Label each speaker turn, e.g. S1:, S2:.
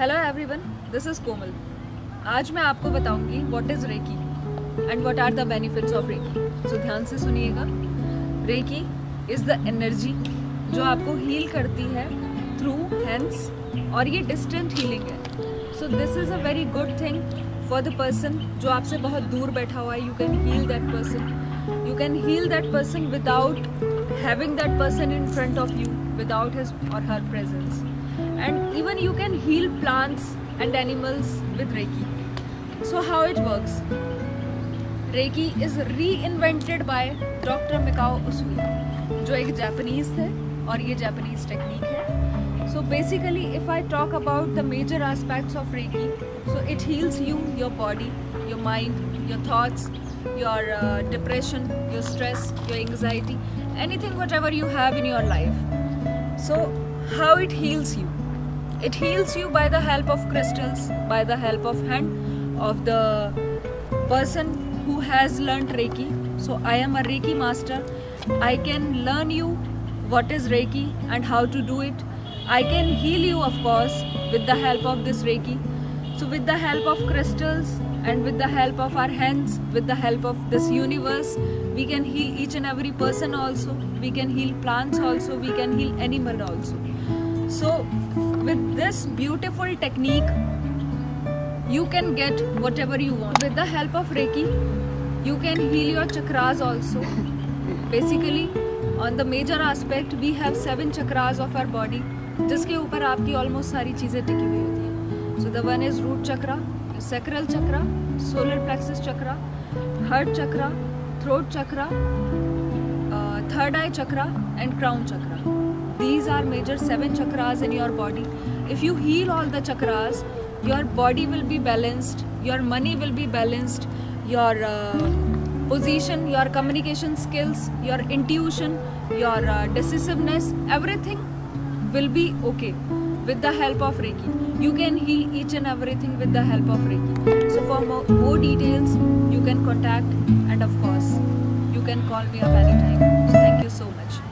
S1: Hello everyone this is Komal आज मैं आपको बताऊँगी what is reiki and what are the benefits of reiki so ध्यान से सुनिएगा। रेकी इज़ द एनर्जी जो आपको हील करती है थ्रू हैंड्स और ये डिस्टेंट हीलिंग है। So this is a very good thing for the person जो आपसे बहुत दूर बैठा हुआ है। You can heal that person you can heal that person without having that person in front of you without his or her presence and even you can heal plants and animals with Reiki. So how it works? Reiki is reinvented by Dr. Mikao Usui जो एक Japanese थे और ये Japanese technique है so basically if I talk about the major aspects of reiki so it heels you your body your mind your thoughts your uh, depression, your stress, your anxiety, anything whatever you have in your life. So, how it heals you? It heals you by the help of crystals, by the help of hand of the person who has learned Reiki. So I am a Reiki master. I can learn you what is Reiki and how to do it. I can heal you of course with the help of this Reiki. So with the help of crystals and with the help of our hands, with the help of this universe, we can heal each and every person also. We can heal plants also. We can heal animal also. So with this beautiful technique you can get whatever you want with the help of reiki you can heal your chakras also basically on the major aspect we have seven chakras of our body जिसके ऊपर आपकी almost सारी चीज़ें टिकी हुई होती हैं so the one is root chakra sacral chakra solar plexus chakra heart chakra throat chakra third eye chakra and crown chakra these are major seven chakras in your body. If you heal all the chakras your body will be balanced your money will be balanced your uh, position your communication skills your intuition your uh, decisiveness everything will be okay with the help of reiki. You can heal each and everything with the help of reiki. So for more, more details you can contact and of course you can call me up anytime. Thank you so much